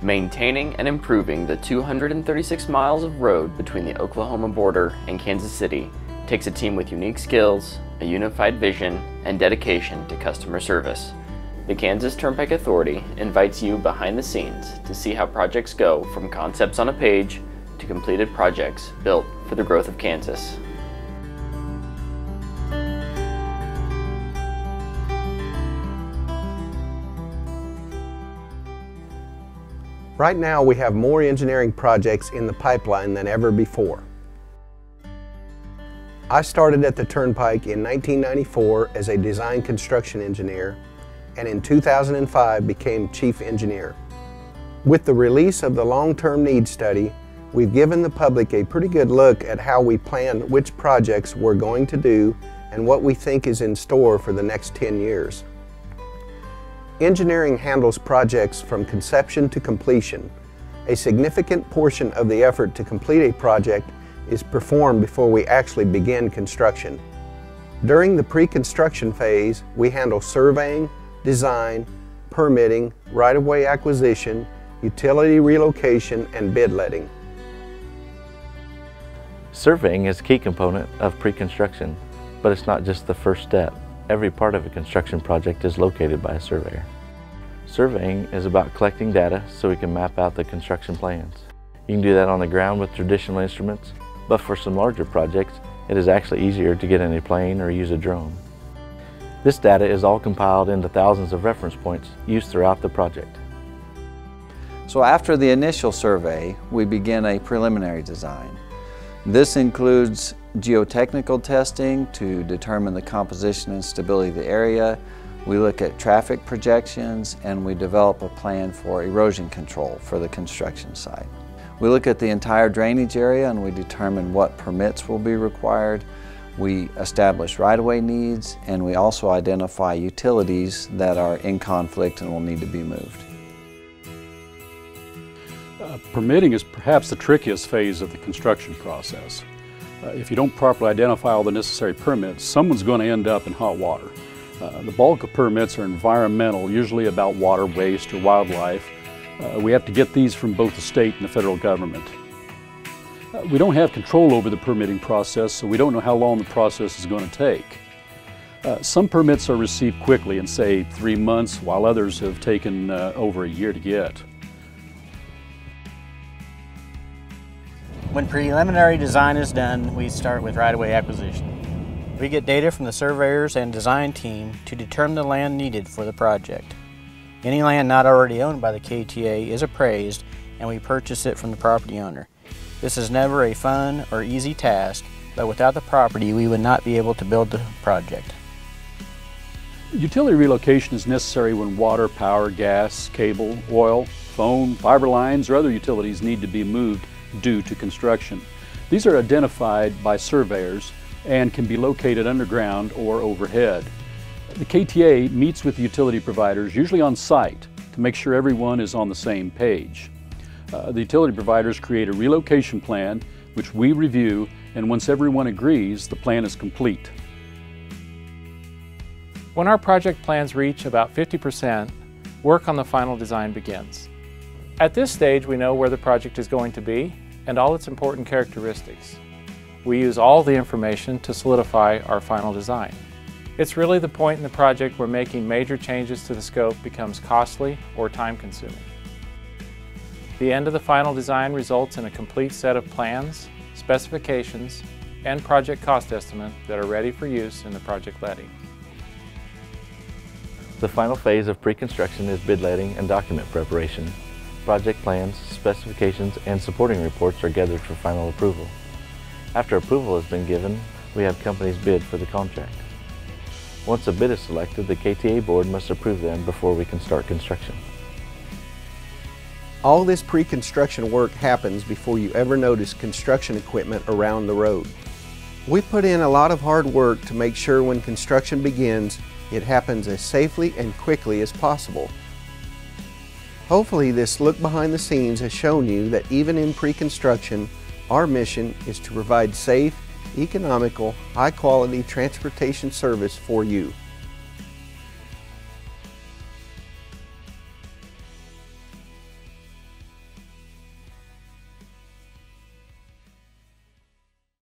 Maintaining and improving the 236 miles of road between the Oklahoma border and Kansas City takes a team with unique skills, a unified vision, and dedication to customer service. The Kansas Turnpike Authority invites you behind the scenes to see how projects go from concepts on a page to completed projects built for the growth of Kansas. Right now we have more engineering projects in the pipeline than ever before. I started at the Turnpike in 1994 as a design construction engineer and in 2005 became chief engineer. With the release of the long-term needs study, we've given the public a pretty good look at how we plan which projects we're going to do and what we think is in store for the next 10 years. Engineering handles projects from conception to completion. A significant portion of the effort to complete a project is performed before we actually begin construction. During the pre-construction phase, we handle surveying, design, permitting, right-of-way acquisition, utility relocation, and bid letting. Surveying is a key component of pre-construction, but it's not just the first step. Every part of a construction project is located by a surveyor. Surveying is about collecting data so we can map out the construction plans. You can do that on the ground with traditional instruments, but for some larger projects, it is actually easier to get in a plane or use a drone. This data is all compiled into thousands of reference points used throughout the project. So after the initial survey, we begin a preliminary design. This includes geotechnical testing to determine the composition and stability of the area. We look at traffic projections and we develop a plan for erosion control for the construction site. We look at the entire drainage area and we determine what permits will be required. We establish right-of-way needs and we also identify utilities that are in conflict and will need to be moved. Uh, permitting is perhaps the trickiest phase of the construction process. Uh, if you don't properly identify all the necessary permits, someone's going to end up in hot water. Uh, the bulk of permits are environmental, usually about water, waste, or wildlife. Uh, we have to get these from both the state and the federal government. Uh, we don't have control over the permitting process, so we don't know how long the process is going to take. Uh, some permits are received quickly in, say, three months, while others have taken over a year to get. When preliminary design is done, we start with right-of-way acquisition. We get data from the surveyors and design team to determine the land needed for the project. Any land not already owned by the KTA is appraised and we purchase it from the property owner. This is never a fun or easy task, but without the property we would not be able to build the project. Utility relocation is necessary when water, power, gas, cable, oil, phone, fiber lines, or other utilities need to be moved due to construction. These are identified by surveyors and can be located underground or overhead. The KTA meets with utility providers, usually on site, to make sure everyone is on the same page. Uh, the utility providers create a relocation plan, which we review, and once everyone agrees, the plan is complete. When our project plans reach about 50%, work on the final design begins. At this stage, we know where the project is going to be and all its important characteristics. We use all the information to solidify our final design. It's really the point in the project where making major changes to the scope becomes costly or time-consuming. The end of the final design results in a complete set of plans, specifications, and project cost estimate that are ready for use in the project letting. The final phase of pre-construction is bid letting and document preparation project plans, specifications, and supporting reports are gathered for final approval. After approval has been given, we have companies bid for the contract. Once a bid is selected, the KTA board must approve them before we can start construction. All this pre-construction work happens before you ever notice construction equipment around the road. We put in a lot of hard work to make sure when construction begins, it happens as safely and quickly as possible. Hopefully this look behind the scenes has shown you that even in pre-construction, our mission is to provide safe, economical, high-quality transportation service for you.